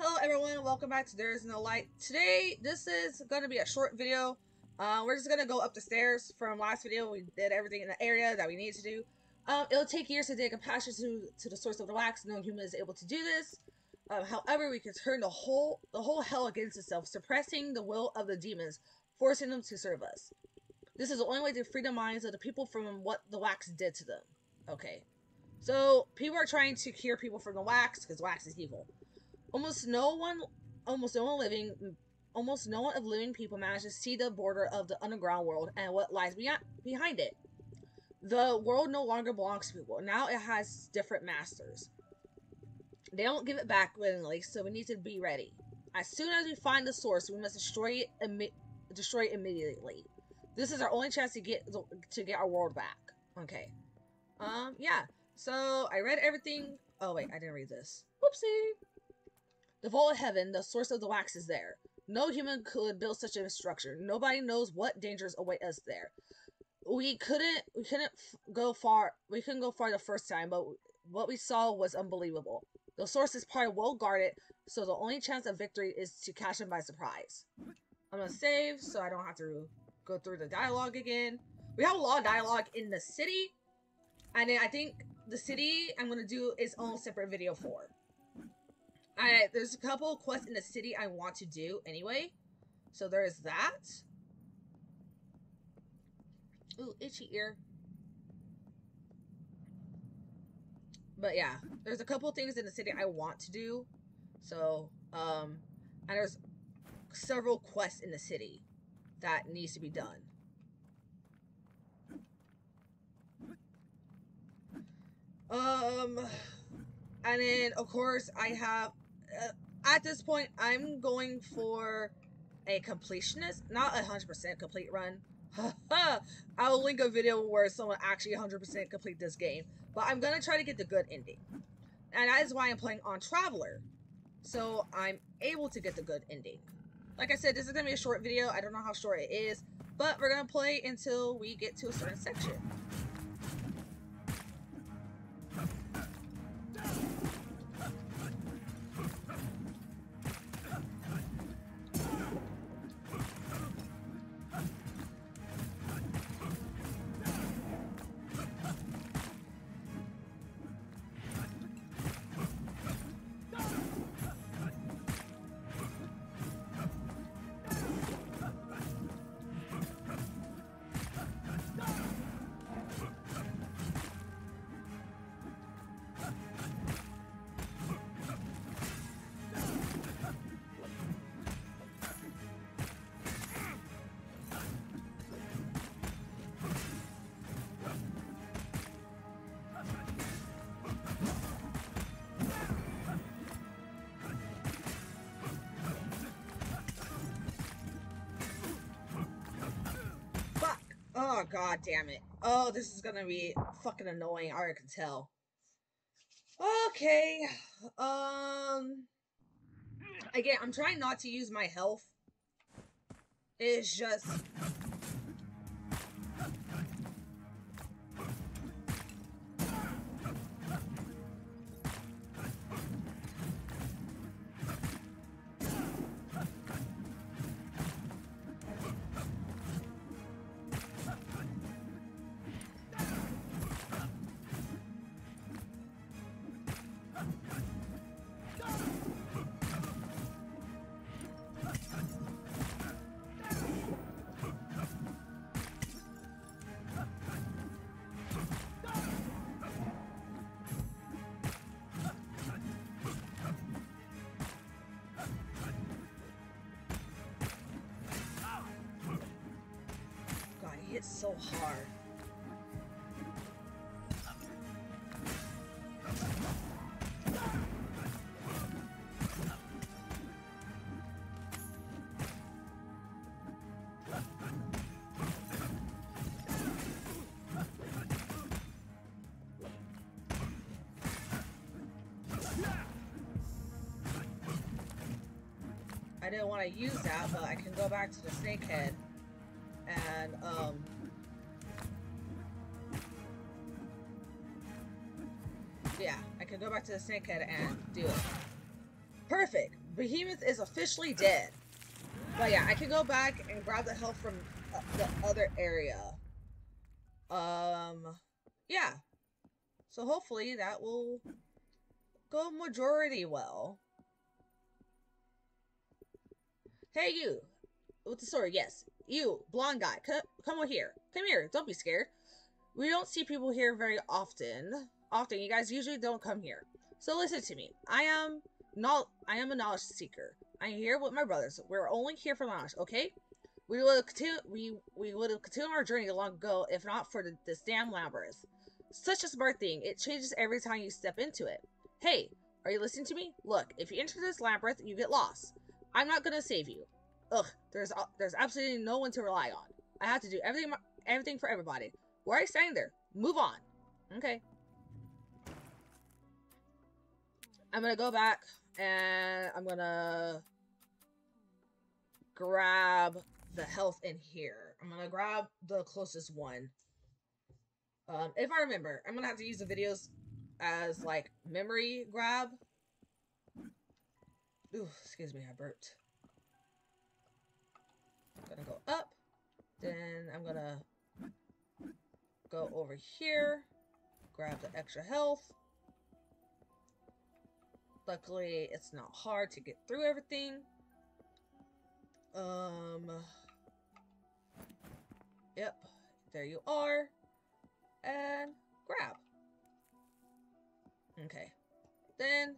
Hello everyone, welcome back to There Is No Light. Today, this is going to be a short video. Uh, we're just going to go up the stairs from last video. We did everything in the area that we need to do. Um, it'll take years to dig a passage to, to the source of the wax. No human is able to do this. Um, however, we can turn the whole the whole hell against itself, suppressing the will of the demons, forcing them to serve us. This is the only way to free the minds of the people from what the wax did to them. Okay. So, people are trying to cure people from the wax, because wax is evil. Almost no one, almost no one living, almost no one of living people managed to see the border of the underground world and what lies beyond, behind it. The world no longer belongs to people. Now it has different masters. They don't give it back willingly, so we need to be ready. As soon as we find the source, we must destroy it, imi- destroy it immediately. This is our only chance to get to get our world back. Okay. Um. Yeah. So I read everything. Oh wait, I didn't read this. Whoopsie. The vault of heaven, the source of the wax, is there. No human could build such a structure. Nobody knows what dangers await us there. We couldn't. We couldn't go far. We couldn't go far the first time, but what we saw was unbelievable. The source is probably well guarded, so the only chance of victory is to catch him by surprise. I'm gonna save so I don't have to go through the dialogue again. We have a lot of dialogue in the city, and I think the city I'm gonna do its own separate video for. I there's a couple quests in the city I want to do anyway, so there's that. Ooh, itchy ear. But yeah, there's a couple things in the city I want to do. So, um, and there's several quests in the city that needs to be done. Um, and then of course I have, uh, at this point, I'm going for a completionist, not a 100% complete run. I'll link a video where someone actually 100% complete this game. But I'm going to try to get the good ending. And that is why I'm playing on Traveler. So I'm able to get the good ending. Like I said, this is going to be a short video. I don't know how short it is. But we're going to play until we get to a certain section. God damn it. Oh, this is gonna be fucking annoying, I already can tell. Okay. Um again, I'm trying not to use my health. It's just hit so hard. I didn't want to use that, but I can go back to the snakehead and um to the snakehead and do it perfect Behemoth is officially dead. But yeah, I can go back and grab the health from uh, the other area. Um, yeah. So hopefully that will go majority well. Hey, you. With the sword, yes. You, blonde guy. Come, come over here. Come here. Don't be scared. We don't see people here very often. Often, you guys usually don't come here. So listen to me. I am not. I am a knowledge seeker. I'm here with my brothers. We're only here for knowledge, okay? We would continue. We we would have continued our journey long ago if not for the, this damn labyrinth. Such a smart thing. It changes every time you step into it. Hey, are you listening to me? Look, if you enter this labyrinth, you get lost. I'm not gonna save you. Ugh, there's uh, there's absolutely no one to rely on. I have to do everything everything for everybody. Why are you standing there? Move on. Okay. I'm gonna go back and I'm gonna grab the health in here. I'm gonna grab the closest one. Um, if I remember, I'm gonna have to use the videos as like memory grab. Ooh, excuse me, I burped. I'm gonna go up. Then I'm gonna go over here. Grab the extra health. Luckily, it's not hard to get through everything. Um. Yep. There you are. And grab. Okay. Then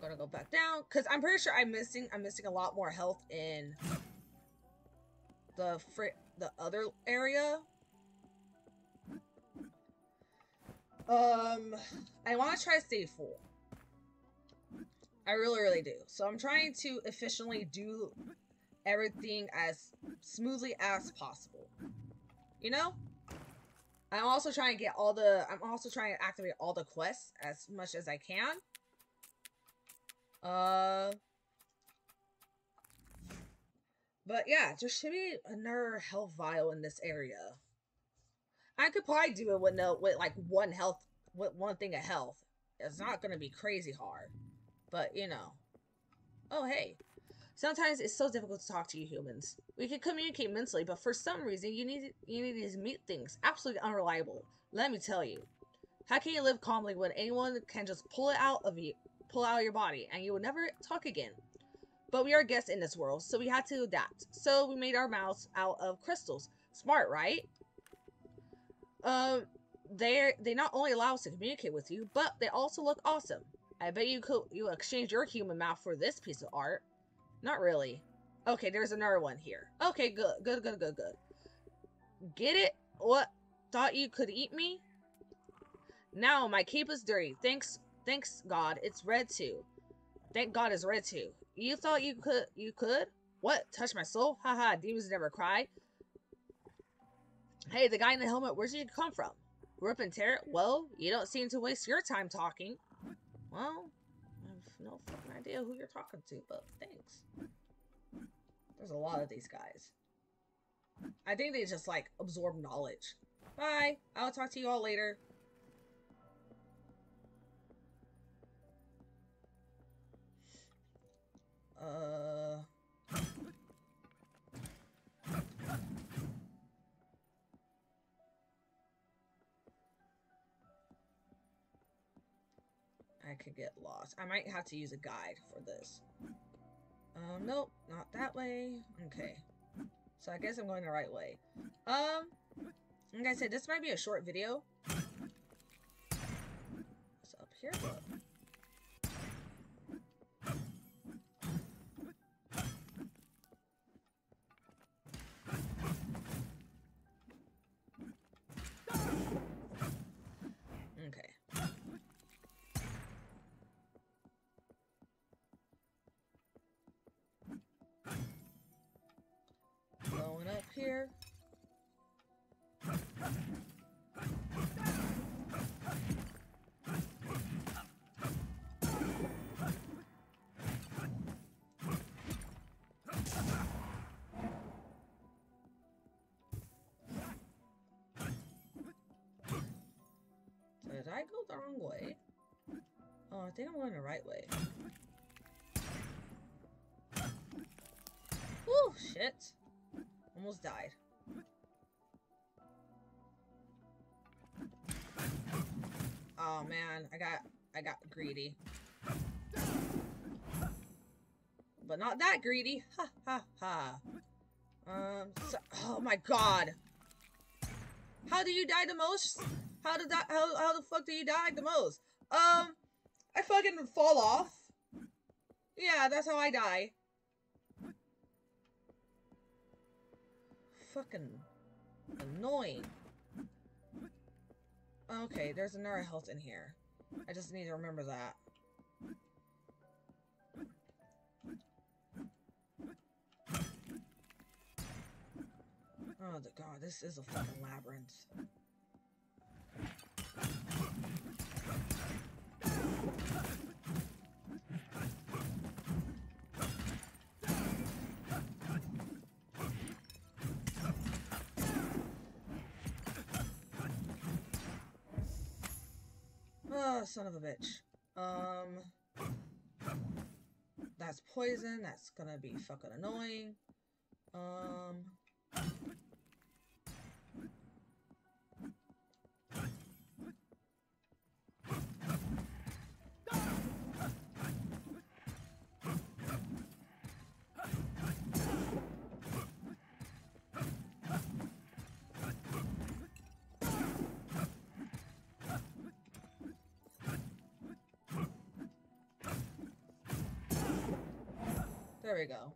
gonna go back down because I'm pretty sure I'm missing I'm missing a lot more health in the fr the other area. Um, I want to try to stay full. I really, really do. So I'm trying to efficiently do everything as smoothly as possible. You know? I'm also trying to get all the, I'm also trying to activate all the quests as much as I can. Uh, but yeah, there should be another health vial in this area. I could probably do it with no, with like one health, with one thing of health. It's not to be crazy hard, but you know. Oh, hey. Sometimes it's so difficult to talk to you humans. We can communicate mentally, but for some reason you need you need these meat things. Absolutely unreliable. Let me tell you. How can you live calmly when anyone can just pull it out of you, pull out of your body, and you will never talk again? But we are guests in this world, so we had to adapt. So we made our mouths out of crystals. Smart, right? Um, they they not only allow us to communicate with you, but they also look awesome. I bet you could you exchange your human mouth for this piece of art. Not really. Okay, there's another one here. Okay, good, good, good, good, good. Get it? What? Thought you could eat me? Now my cape is dirty. Thanks, thanks God, it's red too. Thank God it's red too. You thought you could, you could? What? Touch my soul? Haha, demons never cry. Hey, the guy in the helmet, where did you come from? Grew up in Terra? Well, you don't seem to waste your time talking. Well, I have no fucking idea who you're talking to, but thanks. There's a lot of these guys. I think they just, like, absorb knowledge. Bye. I'll talk to you all later. Could get lost. I might have to use a guide for this. Um, nope, not that way. Okay. So I guess I'm going the right way. Um, like I said, this might be a short video. What's up here? here. I go the wrong way? Oh I think I'm going the right way. Oh, shit. Almost died. Oh man, I got I got greedy. But not that greedy. Ha ha ha. Um so, oh my god. How do you die the most? How did that how how the fuck do you die the most? Um I fucking fall off. Yeah, that's how I die. Fucking annoying. Okay, there's another health in here. I just need to remember that. Oh god, this is a fucking labyrinth. Son of a bitch. Um, that's poison. That's gonna be fucking annoying. Um, There we go.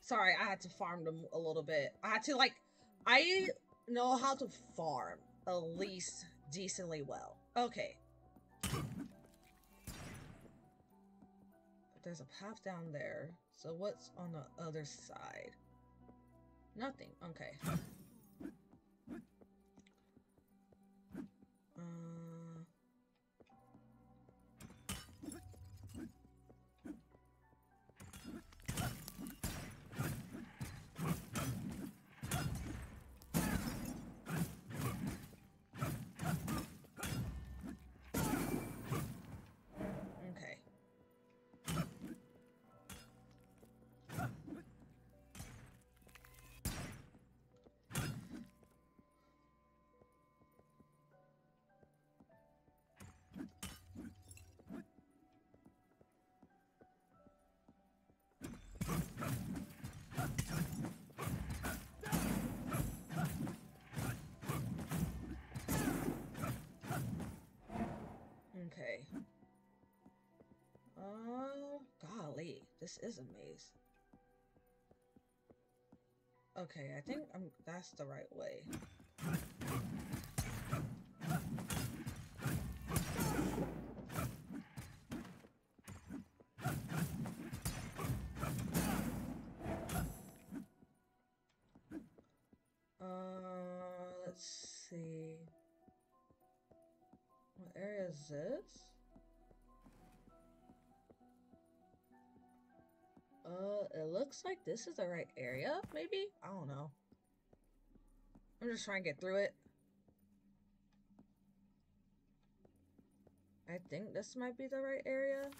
Sorry, I had to farm them a little bit. I had to, like, I know how to farm at least decently well. Okay. There's a path down there. So what's on the other side? Nothing. Okay. Okay. This is a maze. Okay, I think I'm that's the right way. Uh, let's see. What area is this? Uh, it looks like this is the right area, maybe? I don't know. I'm just trying to get through it. I think this might be the right area.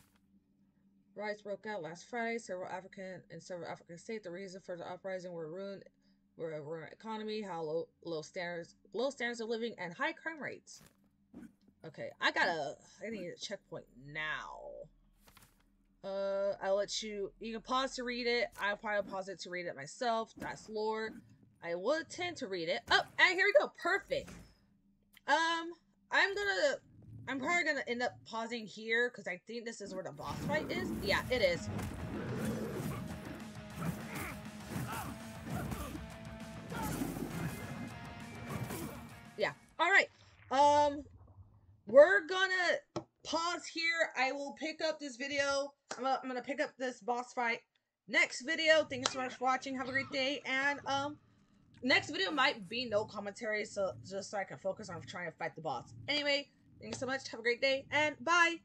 Riots broke out last Friday. Several African and several African states. The reason for the uprising were ruined, were a ruined economy, how low, low standards, low standards of living, and high crime rates. Okay, I gotta, I need a checkpoint now. Uh, I'll let you, you can pause to read it. I'll probably pause it to read it myself. That's lore. I will tend to read it. Oh, and here we go. Perfect. Um, I'm gonna, I'm probably gonna end up pausing here because I think this is where the boss fight is. Yeah, it is. Yeah. All right. Um, we're gonna pause here. I will pick up this video. I'm gonna, I'm gonna pick up this boss fight next video. Thank you so much for watching. Have a great day. And um, next video might be no commentary, so just so I can focus on trying to fight the boss. Anyway, thank you so much. Have a great day and bye.